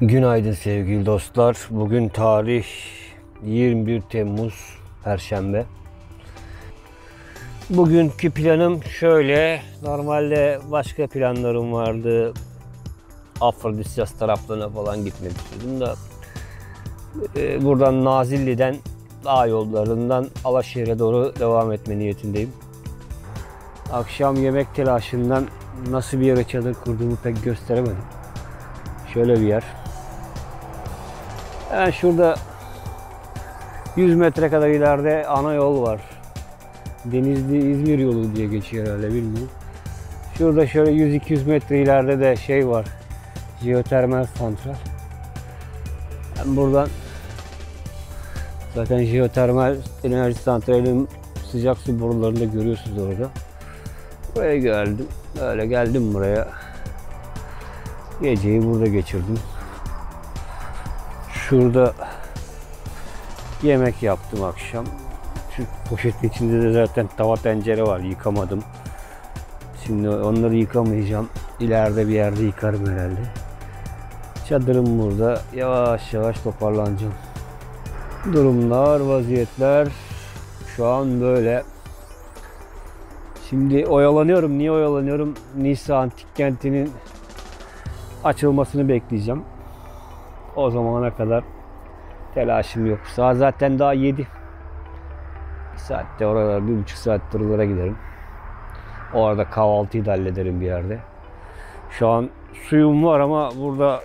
Günaydın sevgili dostlar. Bugün tarih 21 Temmuz Perşembe. Bugünkü planım şöyle. Normalde başka planlarım vardı. Afrodisyas taraflarına falan gitmek istiyordum da e, buradan Nazilli'den dağ yollarından Alaşehir'e doğru devam etme niyetindeyim. Akşam yemek telaşından nasıl bir yere çadır kurduğumu pek gösteremedim. Şöyle bir yer. Hemen şurada 100 metre kadar ileride ana yol var. Denizli İzmir yolu diye geçiyor herhalde bilmiyorum. Şurada şöyle 100-200 metre ileride de şey var. Jeotermal santral. Ben buradan zaten jeotermal enerji santralinin sıcak su borularını da görüyorsunuz orada. Buraya geldim. Böyle geldim buraya. Geceyi burada geçirdim. Şurada yemek yaptım akşam. Şu poşetin içinde de zaten tava tencere var. Yıkamadım. Şimdi onları yıkamayacağım. İleride bir yerde yıkarım herhalde. Çadırım burada. Yavaş yavaş toparlanacağım. Durumlar, vaziyetler şu an böyle. Şimdi oyalanıyorum. Niye oyalanıyorum? Nisa Antik Kenti'nin açılmasını bekleyeceğim. O zamana kadar telaşım yok. Saat zaten daha 7. Bir saatte oralara, bir buçuk saattir oralara giderim. Orada kahvaltıyı da hallederim bir yerde. Şu an suyum var ama burada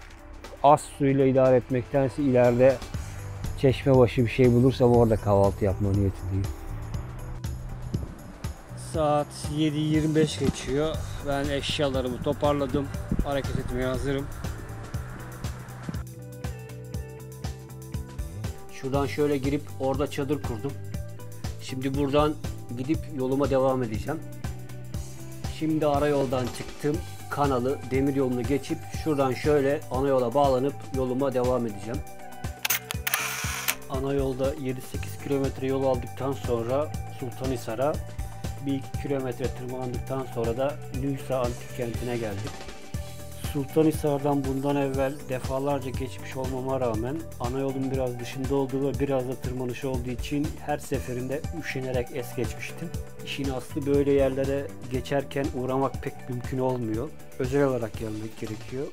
az suyla idare etmektense ileride çeşme başı bir şey bulursam orada kahvaltı yapma niyetindeyim. Saat 7.25 geçiyor. Ben eşyalarımı toparladım. Hareket etmeye hazırım. Şuradan şöyle girip orada çadır kurdum. Şimdi buradan gidip yoluma devam edeceğim. Şimdi ara yoldan çıktım. Kanalı, demir yolunu geçip şuradan şöyle ana yola bağlanıp yoluma devam edeceğim. Ana yolda 7-8 kilometre yol aldıktan sonra Sultanhisar'a bir iki kilometre tırmandıktan sonra da Nüsa Antik Kenti'ne geldik. Sultanhisar'dan bundan evvel defalarca geçmiş olmama rağmen ana yolun biraz dışında olduğu ve biraz da tırmanış olduğu için her seferinde üşenerek es geçmiştim. İşin aslı böyle yerlere geçerken uğramak pek mümkün olmuyor. Özel olarak gelmek gerekiyor.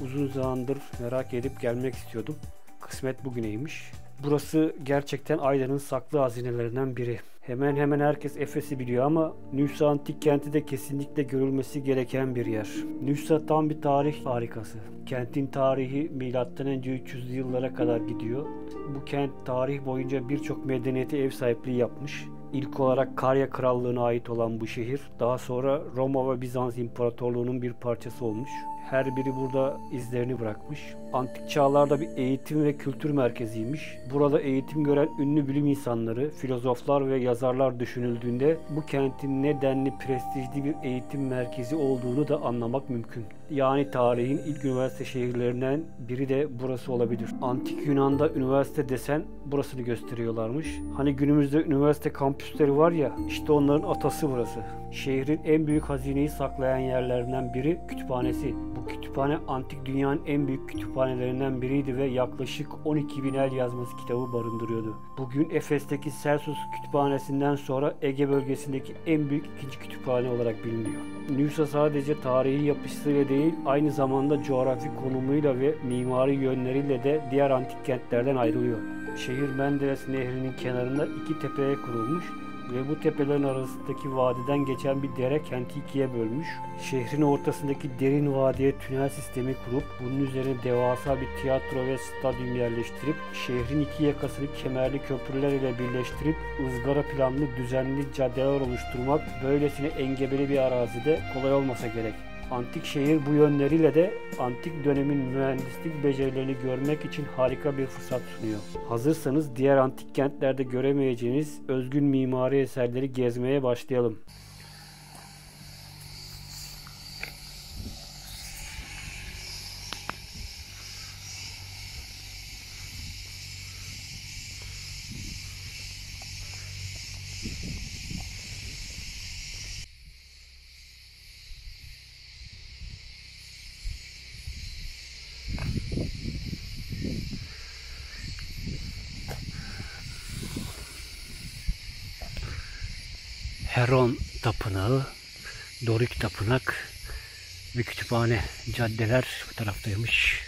Uzun zamandır merak edip gelmek istiyordum. Kısmet bugüneymiş. Burası gerçekten Aydın'ın saklı hazinelerinden biri. Hemen hemen herkes Efes'i biliyor ama Nüsa Antik Kenti de kesinlikle görülmesi gereken bir yer. Nüsa tam bir tarih harikası. Kentin tarihi M.Ö. 300'lü yıllara kadar gidiyor. Bu kent tarih boyunca birçok medeniyete ev sahipliği yapmış. İlk olarak Karya Krallığı'na ait olan bu şehir daha sonra Roma ve Bizans İmparatorluğu'nun bir parçası olmuş. Her biri burada izlerini bırakmış. Antik çağlarda bir eğitim ve kültür merkeziymiş. Burada eğitim gören ünlü bilim insanları, filozoflar ve yazarlar düşünüldüğünde bu kentin ne denli prestijli bir eğitim merkezi olduğunu da anlamak mümkün. Yani tarihin ilk üniversite şehirlerinden biri de burası olabilir. Antik Yunan'da üniversite desen burasını gösteriyorlarmış. Hani günümüzde üniversite kampüsleri var ya işte onların atası burası. Şehrin en büyük hazineyi saklayan yerlerinden biri kütüphanesi. Bu kütüphane antik dünyanın en büyük kütüphanelerinden biriydi ve yaklaşık 12 bin el yazması kitabı barındırıyordu. Bugün Efes'teki Celsus kütüphanesinden sonra Ege bölgesindeki en büyük ikinci kütüphane olarak biliniyor. Nüsa sadece tarihi yapısıyla değil aynı zamanda coğrafi konumuyla ve mimari yönleriyle de diğer antik kentlerden ayrılıyor. Şehir Menderes Nehri'nin kenarında iki tepeye kurulmuş ve bu tepelerin arasındaki vadiden geçen bir dere kenti ikiye bölmüş. Şehrin ortasındaki derin vadiye tünel sistemi kurup bunun üzerine devasa bir tiyatro ve stadyum yerleştirip şehrin iki yakasını kemerli köprüler ile birleştirip ızgara planlı düzenli caddeler oluşturmak böylesine engebeli bir arazide kolay olmasa gerek. Antik şehir bu yönleriyle de antik dönemin mühendislik becerilerini görmek için harika bir fırsat sunuyor. Hazırsanız diğer antik kentlerde göremeyeceğiniz özgün mimari eserleri gezmeye başlayalım. Heron Tapınağı, Dorik Tapınak ve kütüphane caddeler bu taraftaymış.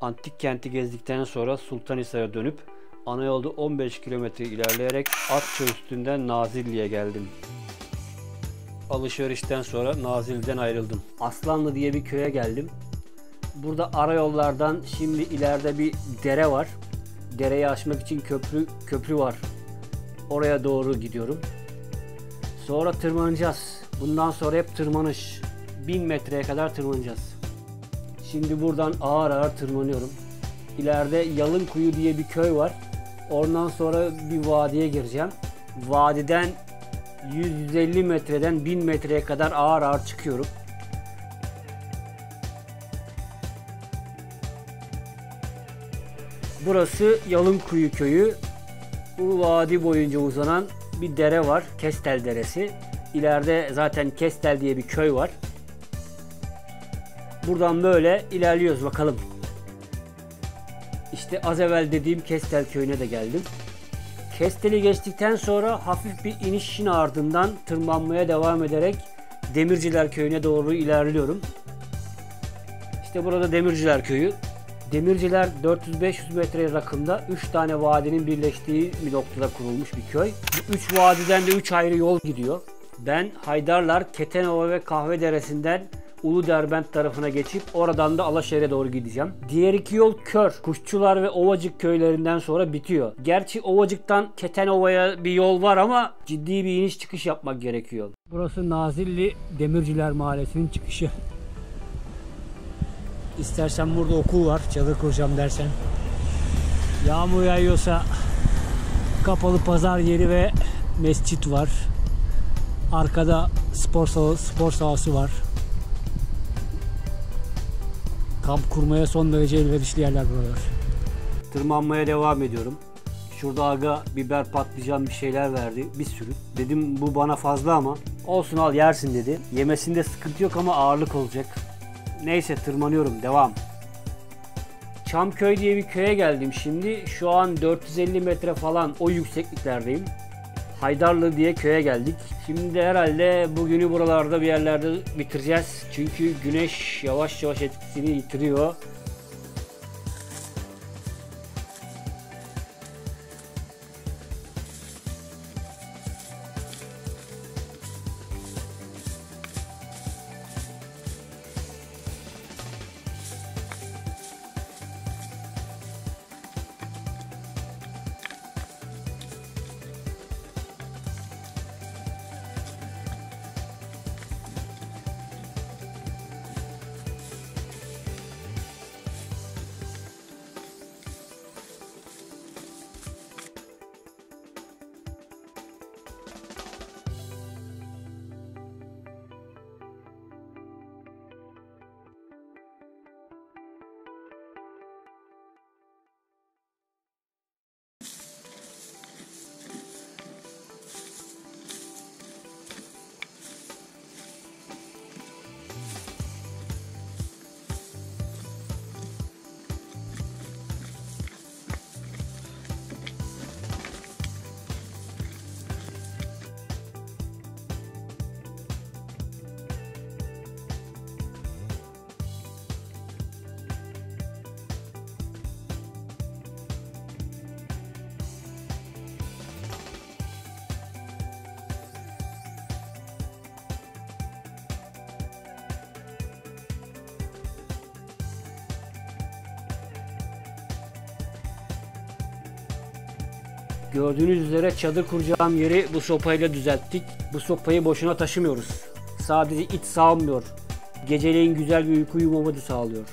Antik kenti gezdikten sonra Sultanhisar'a dönüp ana yolda 15 kilometre ilerleyerek Atça üstünden Nazilli'ye geldim. Alışverişten sonra Nazilli'den ayrıldım. Aslanlı diye bir köye geldim. Burada ara yollardan şimdi ileride bir dere var. Dereyi aşmak için köprü köprü var. Oraya doğru gidiyorum. Sonra tırmanacağız. Bundan sonra hep tırmanış. 1000 metreye kadar tırmanacağız. Şimdi buradan ağır ağır tırmanıyorum. İleride Yalınkuyu diye bir köy var. Ondan sonra bir vadiye gireceğim. Vadiden 150 metreden 1000 metreye kadar ağır ağır çıkıyorum. Burası Yalınkuyu köyü. Bu vadi boyunca uzanan bir dere var. Kestel Deresi. İleride zaten Kestel diye bir köy var. Buradan böyle ilerliyoruz bakalım. İşte az evvel dediğim Kestel köyüne de geldim. Kestel'i geçtikten sonra hafif bir inişin ardından tırmanmaya devam ederek Demirciler köyüne doğru ilerliyorum. İşte burada Demirciler köyü. Demirciler 400-500 metre rakımda 3 tane vadinin birleştiği bir noktada kurulmuş bir köy. Bu 3 vadiden de 3 ayrı yol gidiyor. Ben Haydarlar, Ketenova ve Kahve Deresi'nden Ulu Derbent tarafına geçip oradan da Alaşehir'e doğru gideceğim. Diğer iki yol kör. Kuşçular ve Ovacık köylerinden sonra bitiyor. Gerçi Ovacık'tan Ketenova'ya bir yol var ama ciddi bir iniş çıkış yapmak gerekiyor. Burası Nazilli Demirciler Mahallesi'nin çıkışı. İstersen burada okul var, çadır kuracağım dersen. Yağmur yağıyorsa kapalı pazar yeri ve mescit var. Arkada spor sahası, spor sahası var. Kamp kurmaya son derece elverişli yerler buralar. Tırmanmaya devam ediyorum. Şurada aga biber patlıcan bir şeyler verdi. Bir sürü. Dedim bu bana fazla ama olsun al yersin dedi. Yemesinde sıkıntı yok ama ağırlık olacak. Neyse tırmanıyorum. Devam. Çamköy diye bir köye geldim şimdi. Şu an 450 metre falan o yüksekliklerdeyim. Haydarlı diye köye geldik. Şimdi de herhalde bugünü buralarda bir yerlerde bitireceğiz. Çünkü güneş yavaş yavaş etkisini yitiriyor. Gördüğünüz üzere çadır kuracağım yeri bu sopayla düzelttik. Bu sopayı boşuna taşımıyoruz. Sadece iç sağlamıyor. Geceleyin güzel bir uyku uyumamı sağlıyor.